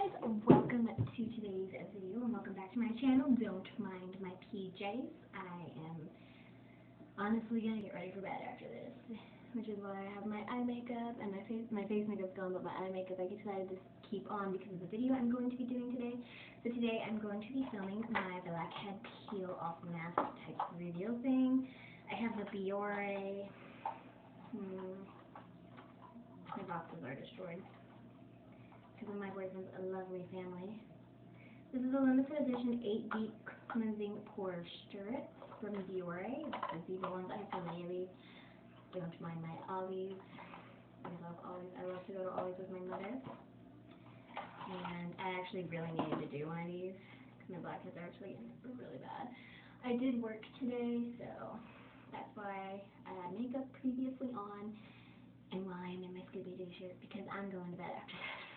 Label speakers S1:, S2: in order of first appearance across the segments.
S1: guys, welcome to today's video and welcome back to my channel. Don't mind my PJs. I am honestly gonna get ready for bed after this, which is why I have my eye makeup and my face my face makeup's gone, but my eye makeup I decided to keep on because of the video I'm going to be doing today. So today I'm going to be filming my blackhead peel off mask type reveal thing. I have the Biore. Hmm, my boxes are destroyed because my boyfriend's a lovely family. This is a limited edition 8 deep cleansing pore strips from Biore. These are the ones I have so many. Don't mind my Ollie's. I love Ollie's. I love to go to Ollie's with my mother. And I actually really needed to do one of these because my blackheads are actually really bad. I did work today, so that's why I had makeup previously on and why I'm in my Scooby Doo shirt because I'm going to bed after this.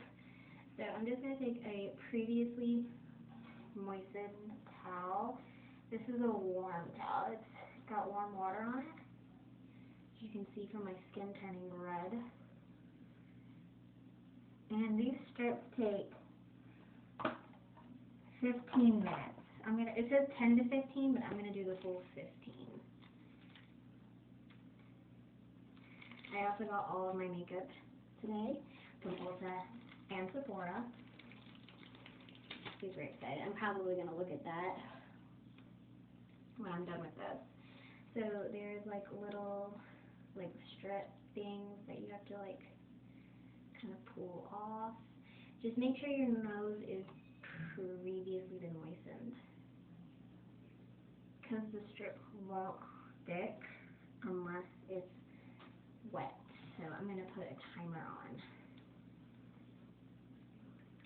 S1: So I'm just going to take a previously moistened towel. This is a warm towel. It's got warm water on it. As you can see from my skin turning red. And these strips take 15 minutes. I'm gonna. It says 10 to 15, but I'm gonna do the full 15. I also got all of my makeup today from Ulta and Sephora. Super excited. I'm probably going to look at that when I'm done with this. So there's like little like strip things that you have to like kind of pull off. Just make sure your nose is previously been moistened. Because the strip won't stick unless it's wet. So I'm going to put a timer on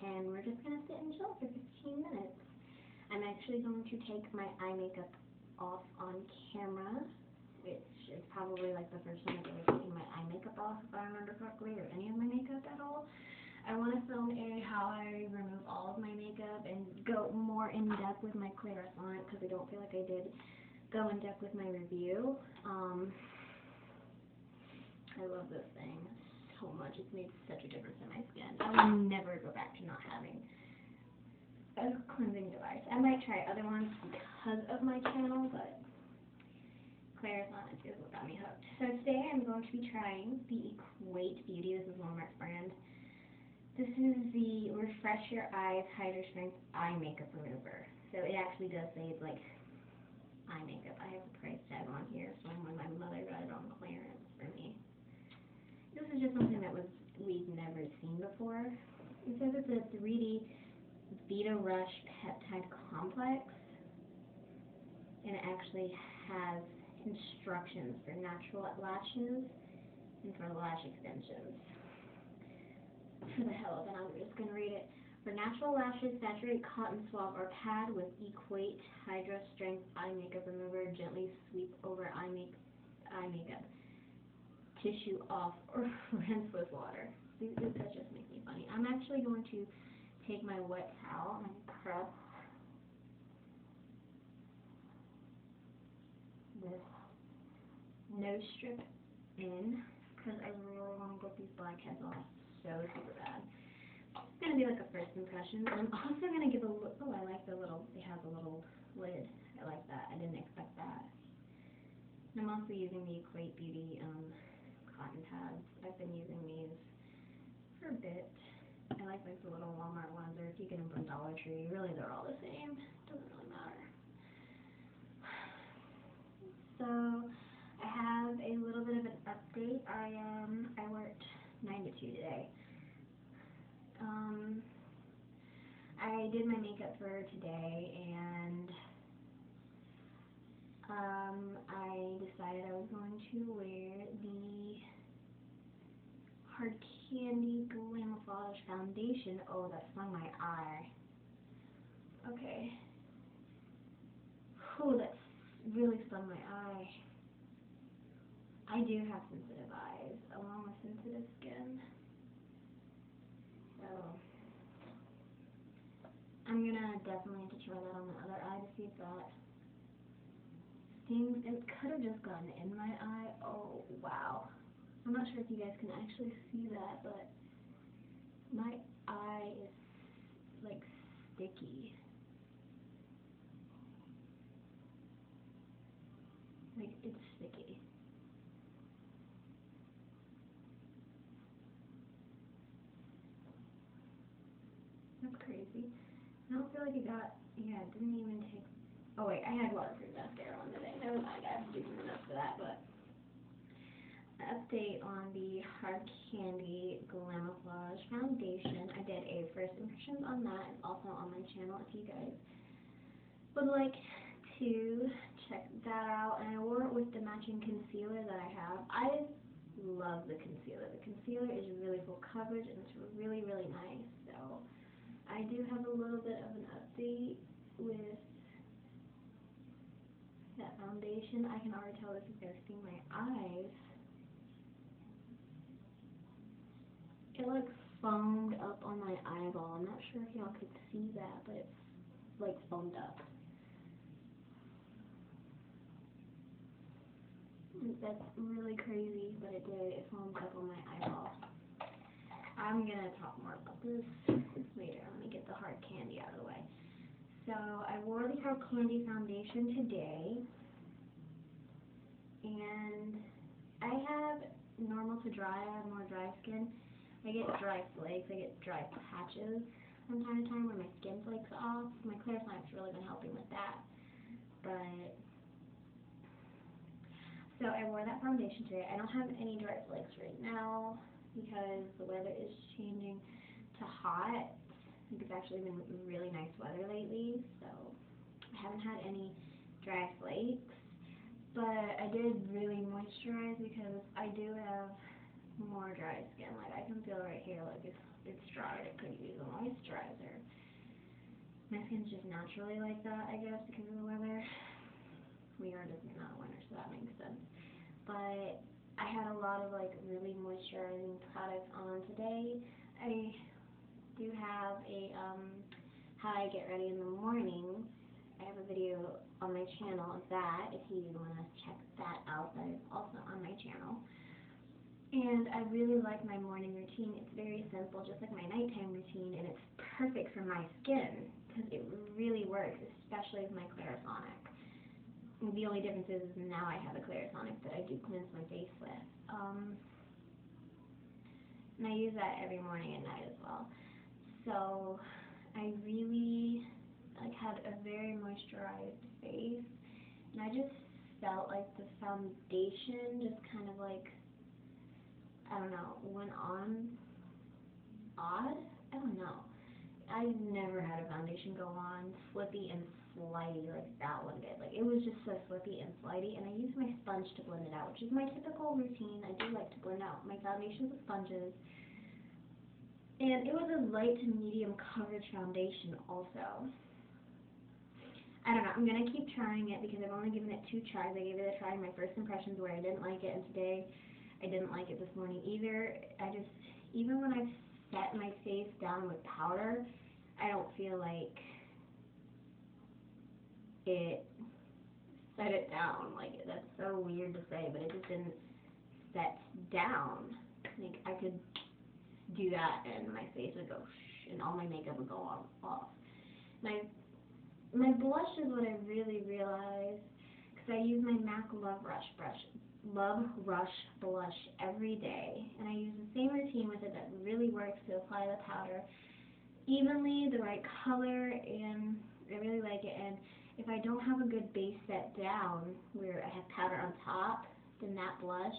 S1: and we're just going to sit and chill for 15 minutes. I'm actually going to take my eye makeup off on camera, which is probably like the first time I've ever taken my eye makeup off, if I remember correctly, or any of my makeup at all. I want to film a how I remove all of my makeup and go more in depth with my Clarisonic because I don't feel like I did go in depth with my review. Um, I love this thing so much. It's made such a difference in my skin. I will mm. never go back to not having a cleansing device. I might try other ones because of my channel, but Clarisonic is what got me hooked. So today I'm going to be trying the Equate Beauty. This is Walmart's brand. This is the Refresh Your Eyes Hydra Strength Eye Makeup Remover. So it actually does say it's like eye makeup. I have the price tag on here from when my mother got it on clearance for me. Is just something that was we've never seen before. It says it's a 3D Vita Rush Peptide Complex, and it actually has instructions for natural lashes and for lash extensions. For the hell of it, I'm just going to read it. For natural lashes, saturate cotton swab or pad with Equate Hydra Strength Eye Makeup Remover. Gently sweep over eye, make, eye makeup tissue off or rinse with water. That just makes me funny. I'm actually going to take my wet towel and press this nose strip in because I really want to get these blackheads off so super bad. It's going to be like a first impression. I'm also going to give a look. Oh, I like the little, it has a little lid. I like that. I didn't expect that. I'm also using the Equate Beauty um, cotton. I've been using these for a bit. I like like the little Walmart ones, or if you get them from Dollar Tree. Really, they're all the same. Doesn't really matter. So I have a little bit of an update. I um I worked nine to two today. Um, I did my makeup for today, and um, I decided I was going to wear the Hard Candy Glamoflauge Foundation. Oh, that stung my eye. Okay. Oh, that really stung my eye. I do have sensitive eyes, along with sensitive skin. So, I'm gonna definitely have to try that on the other eye to see if that stings. It could have just gotten in my eye. Oh, wow. I'm not sure if you guys can actually see that, but my eye is like, sticky. Like, it's sticky. That's crazy. I don't feel like it got, yeah, it didn't even take, oh wait, I had waterproof mascara on today. Never mind, I have to do else for that, but update on the Hard Candy Glamoflauge Foundation. I did a first impressions on that. It's also on my channel if you guys would like to check that out. And I wore it with the matching concealer that I have. I love the concealer. The concealer is really full coverage and it's really, really nice. So I do have a little bit of an update with foundation. I can already tell this is going to sting my eyes. It like foamed up on my eyeball. I'm not sure if y'all could see that, but it's like foamed up. That's really crazy, but it did. It foamed up on my eyeball. I'm gonna talk more about this later. Let me get the hard candy out of the way. So I wore the hard candy foundation today, and I have normal to dry. I have more dry skin. I get dry flakes. I get dry patches from time to time where my skin flakes off. My Clarisonics really been helping with that, but. So I wore that foundation today. I don't have any dry flakes right now because the weather is changing to hot. It's actually been really nice weather lately, so I haven't had any dry flakes. But I did really moisturize because I do have more dry skin. Like I can feel right here, like it's it's dry. It could use a moisturizer. My skin's just naturally like that, I guess, because of the weather. We are just not winter, so that makes sense. But I had a lot of like really moisturizing products on today. I do have a um, how I get ready in the morning. I have a video on my channel of that if you want to check that out. That is also on my channel. And I really like my morning routine. It's very simple, just like my nighttime routine, and it's perfect for my skin because it really works, especially with my Clarisonic the only difference is now I have a Clarisonic that I do cleanse my face with. Um, and I use that every morning and night as well. So I really like had a very moisturized face, and I just felt like the foundation just kind of like I don't know went on odd. I don't know. I've never had a foundation go on flippy and slidey like that one did. Like it was just so flippy and slidey, and I use my sponge to blend it out, which is my typical routine. I do like to blend out my foundations with sponges. And it was a light to medium coverage foundation also. I don't know, I'm going to keep trying it because I've only given it two tries. I gave it a try in my first impressions where I didn't like it, and today I didn't like it this morning either. I just, even when I've set my face down with powder, I don't feel like it set it down. Like that's so weird to say, but it just didn't set down. Like I could do that and my face would go and all my makeup would go off. off. My my blush is what I really realized because I use my MAC Love Rush brush, Love Rush blush every day, and I use the same routine with it that really works to apply the powder evenly, the right color, and I really like it. And if I don't have a good base set down where I have powder on top, then that blush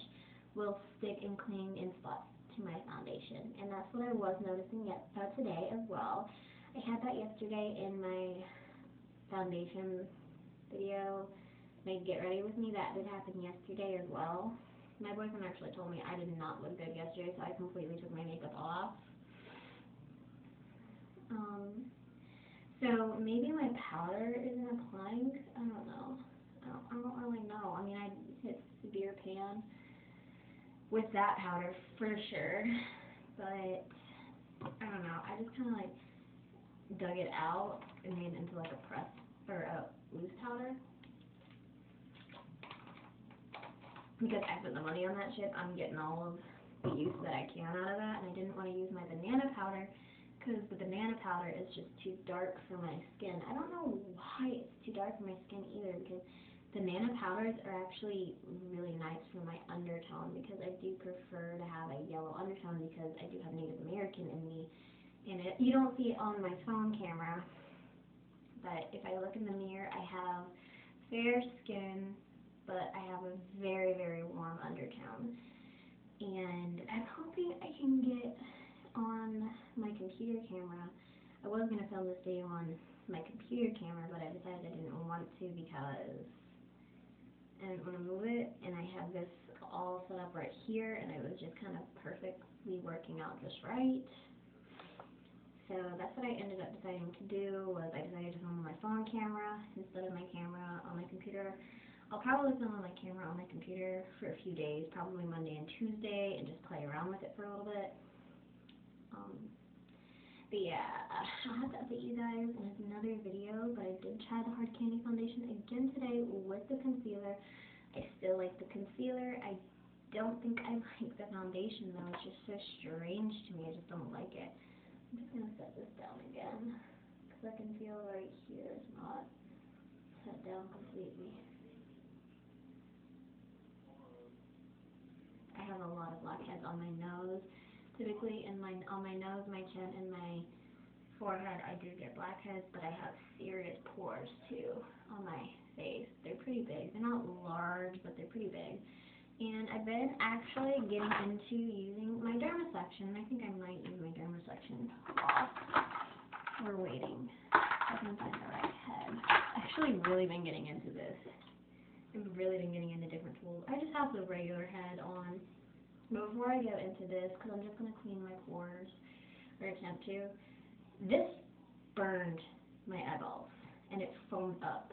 S1: will stick and cling in spots to my foundation. And that's what I was noticing yet, uh, today as well. I had that yesterday in my foundation video. My get ready with me, that did happen yesterday as well. My boyfriend actually told me I did not look good yesterday, so I completely took my makeup off. Um, so maybe my powder isn't applying. I don't know. I don't, I don't really know. I mean, I hit severe pan with that powder for sure, but I don't know. I just kind of like dug it out and made it into like a press or a loose powder. Because I spent the money on that shit, I'm getting all of the use that I can out of that, and I didn't want to use my banana powder because the banana powder is just too dark for my skin. I don't know why it's too dark for my skin either because the banana powders are actually really nice for my undertone because I do prefer to have a yellow undertone because I do have Native American in me. And it, you don't see it on my phone camera, but if I look in the mirror, I have fair skin, but I have a very, very warm undertone. And I'm hoping I can get on my computer camera. I was going to film this video on my computer camera, but I decided I didn't want to because I didn't want to move it, and I have this all set up right here, and it was just kind of perfectly working out just right. So that's what I ended up deciding to do, was I decided to film on my phone camera instead of my camera on my computer. I'll probably film on my camera on my computer for a few days, probably Monday and Tuesday, and just play around with it for a little bit. Um, but yeah, I'll have to update you guys in another video, but I did try the Hard Candy Foundation again today with the concealer. I still like the concealer. I don't think I like the foundation though. It's just so strange to me. I just don't like it. I'm just going to set this down again because I can feel right here is not set down completely. I have a lot of blackheads on my nose. Typically in my on my nose, my chin, and my forehead I do get blackheads, but I have serious pores too on my face. They're pretty big. They're not large, but they're pretty big. And I've been actually getting into using my derma dermasuction. I think I might use my dermasuction while we're waiting. I can find the right head. I've actually really been getting into this. I've really been getting into different tools. I just have the regular head on. But before I go into this, because I'm just going to clean my pores, or attempt to, this burned my eyeballs, and it foamed up.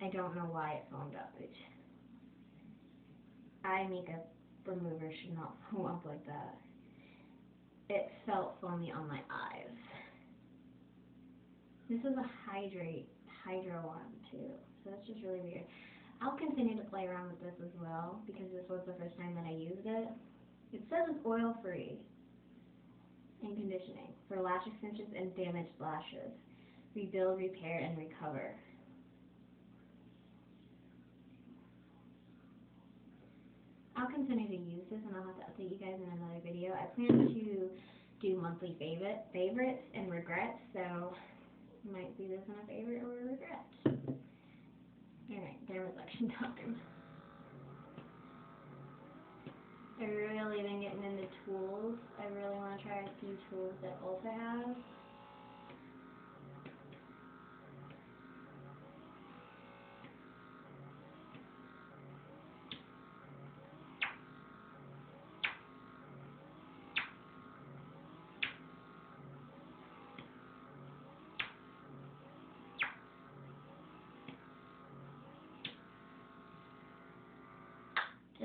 S1: I don't know why it foamed up. It, eye makeup remover should not foam up like that. It felt foamy on my eyes. This is a hydrate, hydro one too, so that's just really weird. I'll continue to play around with this as well because this was the first time that I used it. It says it's oil free and conditioning for lash extensions and damaged lashes. Rebuild, repair, and recover. I'll continue to use this and I'll have to update you guys in another video. I plan to do monthly favorite favorites and regrets, so you might see this in a favorite or a regret. Alright, dermasuction time. I've really been getting into tools. I really want to try a few tools that Ulta has.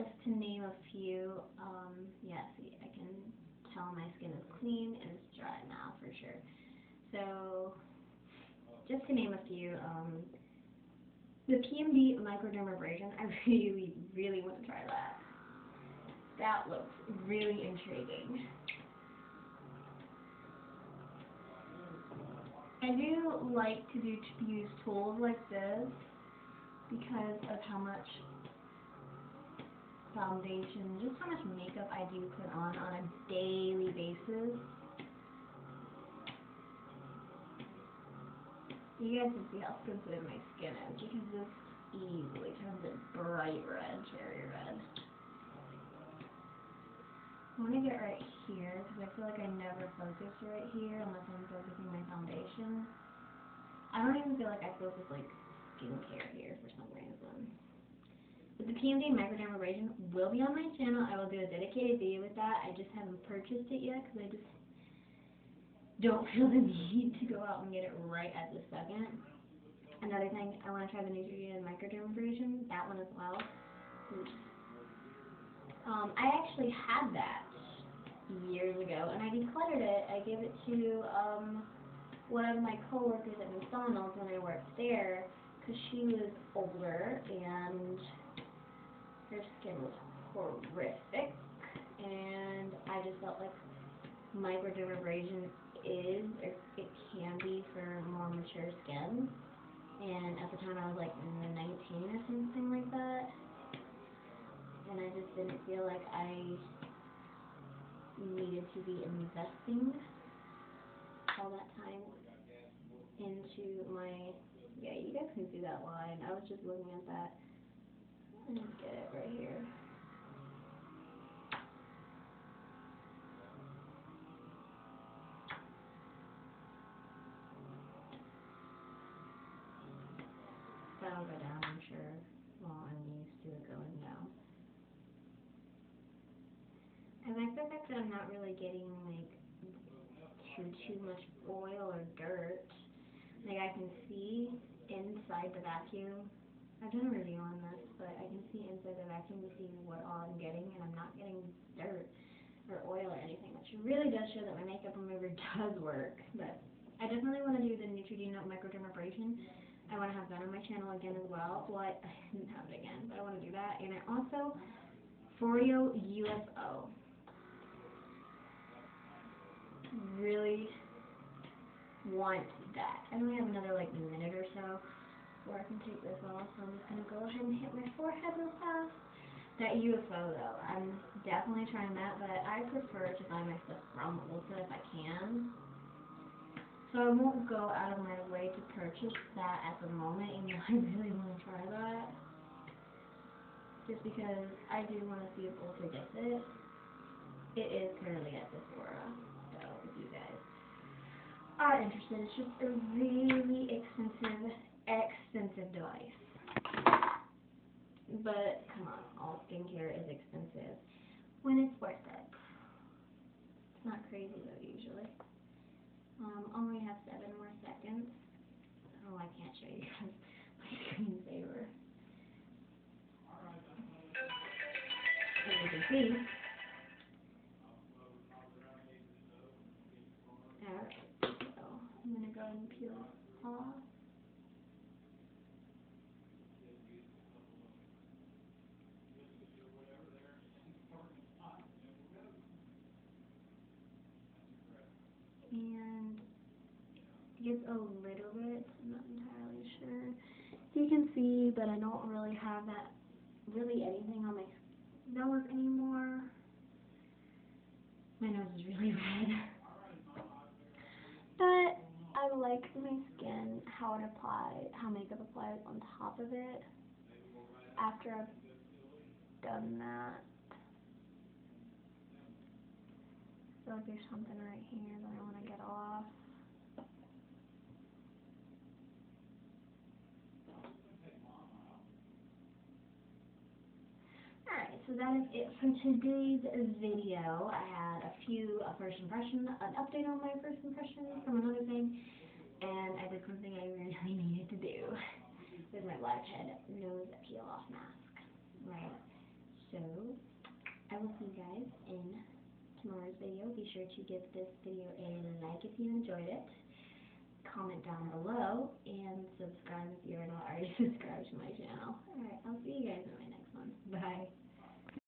S1: Just to name a few, um, yeah, see, I can tell my skin is clean and it's dry now for sure. So, just to name a few, um, the PMD microdermabrasion, I really, really want to try that. That looks really intriguing. I do like to do to use tools like this because of how much foundation, just how much makeup I do put on on a daily basis. You guys can see how sensitive my skin is can just easily turns it bright red, cherry red. I want to get right here because I feel like I never focus right here unless I'm focusing my foundation. I don't even feel like I focus like skincare here for some reason. The PMD microdermabrasion will be on my channel. I will do a dedicated video with that. I just haven't purchased it yet because I just don't feel the need to go out and get it right at this second. Another thing, I want to try the Neutrogena microdermabrasion, that one as well. Um, I actually had that years ago, and I decluttered it. I gave it to um, one of my coworkers at McDonald's when I worked there, because she was older, and her skin was horrific, and I just felt like microdermabrasion is, or it can be for more mature skin. And at the time I was like 19 or something like that. And I just didn't feel like I needed to be investing all that time into my, yeah, you guys can see that line. I was just looking at that. Let me get it right here. That'll go down, I'm sure. Well, I'm used to it going down. I like the fact that I'm not really getting like too too much oil or dirt. Like I can see inside the vacuum. I've done a review on this, but I can see inside the vacuum to see what all I'm getting, and I'm not getting dirt or oil or anything, which really does show that my makeup remover does work. But I definitely want to do the Neutrogena microdermabrasion I want to have that on my channel again as well. Well, I, I didn't have it again, but I want to do that. And I also, Foreo UFO. Really want that. I only have another like minute or so before I can take this off, I'm just going to go ahead and hit my forehead real fast. That UFO though, I'm definitely trying that, but I prefer to buy my stuff from Ulta if I can. So I won't go out of my way to purchase that at the moment, even though I really want to try that. Just because I do want to see if Ulta gets it. It is currently at Sephora, so if you guys are interested, it's just a really expensive, expensive device. But, come on, all skincare is expensive when it's worth it. It's not crazy though, usually. Um, only have seven more seconds. Oh, I can't show you guys my screensaver. As you can see. Alright, so I'm to go and peel off. And gets a little bit, I'm not entirely sure. You can see, but I don't really have that, really anything on my nose anymore. My nose is really red. But I like my skin, how it applies, how makeup applies on top of it after I've done that. I feel like there's something right here that I want to get off. Alright, so that is it for today's video. I had a few a first impression, an update on my first impression from another thing, and I did something I really needed to do with my blackhead nose peel off mask. Right. So I will see you guys in tomorrow's video. Be sure to give this video a like if you enjoyed it. Comment down below and subscribe if you're not already subscribed to my channel. Alright, I'll see you guys in my next one. Bye.